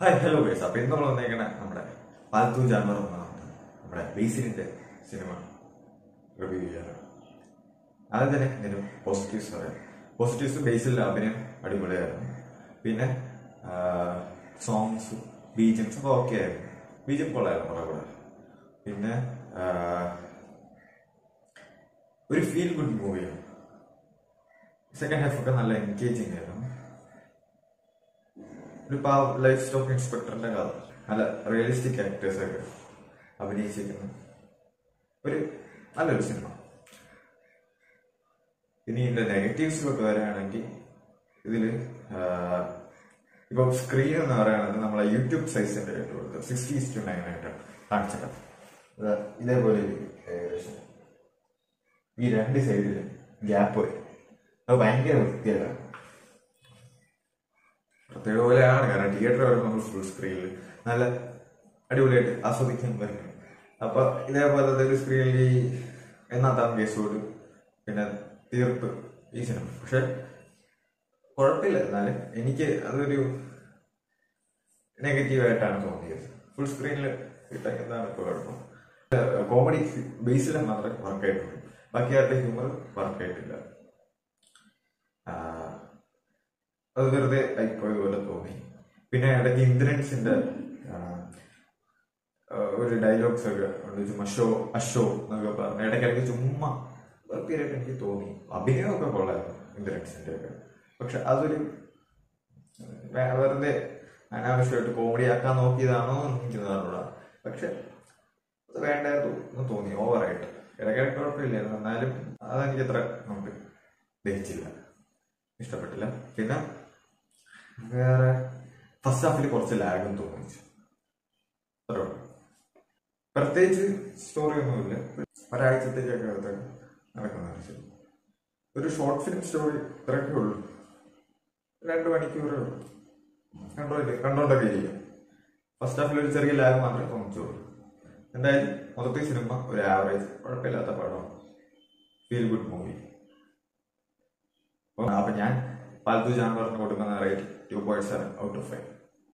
Hi hello guys അപ്പൊ ഇന്ന് നമ്മൾ വന്നേക്കണ നമ്മുടെ പാൽത്തു ജാനർ എന്നാണ് നമ്മുടെ ബേസിലിന്റെ സിനിമ റിവ്യൂ ചെയ്യാനാണ്. ആദ്യം തന്നെ ഇതിന് പോസിറ്റീവ്സ് പറയാം പോസിറ്റീവ്സ് ബേസിലെ അഭിനയം അടിപൊളിയായിരുന്നു. പിന്നെ സോങ്സ് ബീജംസ് ഒക്കെ ഓക്കെ ആയിരുന്നു. ബീജം കൊള്ളായിരുന്നു കുറെ കൂടെ. പിന്നെ ഒരു ഫീൽ ഗുഡ് മൂവിയാണ് സെക്കൻഡ് ഹാഫ് ഒക്കെ നല്ല എൻഗേജിങ് ആയിരുന്നു. ഒരു പാവ ലൈഫ് സ്റ്റോക്ക് ഇൻസ്പെക്ടറിന്റെ കഥ നല്ല റിയലിസ്റ്റിക് ആക്ടേഴ്സ് ഒക്കെ അഭിനയിച്ചിരിക്കുന്ന ഒരു നല്ലൊരു സിനിമ ഇനി ഇതിന്റെ നെഗറ്റീവ്സിലൊക്കെ വരികയാണെങ്കിൽ ആഹ്, ഇപ്പൊ സ്ക്രീൻ എന്ന് പറയുന്നത് നമ്മളെ യൂട്യൂബ് സൈസിന്റെ ആയിട്ട് കൊടുത്തത് സിക്സ്റ്റി ടു നയൻ ആയിട്ടാണ് കാണിച്ചത് ഇതേപോലെ ഏകദേശം ഈ രണ്ട് സൈഡിലും ഗ്യാപ്പ് വരും. അത് ഭയങ്കര വൃത്തിയാണ് പ്രത്യേക പോലെയാണ്. കാരണം തിയേറ്റർ വരുമ്പോൾ നമ്മൾ ഫുൾ സ്ക്രീനിൽ നല്ല അടിപൊളിയായിട്ട് ആസ്വദിക്കാൻ പറ്റും. അപ്പൊ ഇതേപോലത്തെ ഒരു സ്ക്രീനിൽ ഈ എന്നാത്താം കേസോട് പിന്നെ തീർപ്പ് ഈ സിനിമ പക്ഷെ കുഴപ്പമില്ല. എന്നാലും എനിക്ക് അതൊരു നെഗറ്റീവായിട്ടാണ് തോന്നിയത്. ഫുൾ സ്ക്രീനിൽ കിട്ടാൻ എന്താണ് ഇപ്പോൾ കുഴപ്പം? കോമഡി ബേസിൽ മാത്രമേ വർക്കായിട്ടുള്ളൂ ബാക്കി ആരുടെ ഹ്യൂമർ വർക്കായിട്ടില്ല അത് വെറുതെ ആയിപ്പോയതുപോലെ തോന്നി. പിന്നെ ഇടയ്ക്ക് ഇന്ദ്രൻസിന്റെ ഒരു ഡയലോഗ്സ് ഒക്കെ ഉണ്ട്. ചുമ്മാ ഷോ അഷോ എന്നൊക്കെ ഇടയ്ക്ക് ഇടയ്ക്കിടയ്ക്ക് ചുമ്മാ വെറുതെയായിട്ട് എനിക്ക് തോന്നി. അഭിനയമൊക്കെ കൊള്ളായിരുന്നു ഇന്ദ്രൻസിന്റെ ഒക്കെ. പക്ഷെ അതൊരു വെറുതെ അനാവശ്യമായിട്ട് കോമഡി ആക്കാൻ നോക്കിയതാണോ എന്ന് എനിക്ക് പക്ഷെ അത് വേണ്ടായിരുന്നു എന്ന് തോന്നി ഓവറായിട്ട് ഇടയ്ക്കിടയ്ക്ക് കുഴപ്പമില്ലായിരുന്നു. എന്നാലും അതെനിക്ക് അത്ര നമുക്ക് ദഹിച്ചില്ല ഇഷ്ടപ്പെട്ടില്ല. പിന്നെ വേറെ ഫസ്റ്റ് ഹാഫിൽ കുറച്ച് ലാഗും തോന്നിച്ചു. പ്രത്യേകിച്ച് സ്റ്റോറി ഒന്നുമില്ല. ഒരാഴ്ചത്തേക്കൊക്കെ അത് നടക്കുന്ന ഒരു ഷോർട്ട് ഫിലിം സ്റ്റോറി ഇത്രയൊക്കെ ഉള്ളൂ. രണ്ട് മണിക്കൂറേ ഉള്ളൂ. കണ്ടോണ്ട് കണ്ടോണ്ടൊക്കെ ഇരിക്കും. ഫസ്റ്റ് ഹാഫിൽ ഒരു ചെറിയ ലാഗ് മാത്രമേ തോന്നിച്ചുള്ളൂ. എന്തായാലും മൊത്തത്തിൽ സിനിമ ഒരു ആവറേജ് കുഴപ്പമില്ലാത്ത പടമാണ്. ഫീൽ ഗുഡ് മൂവി അപ്പൊ ഞാൻ പലതു ജാൻ പറഞ്ഞു കൊടുക്കുന്ന rate two point seven out of five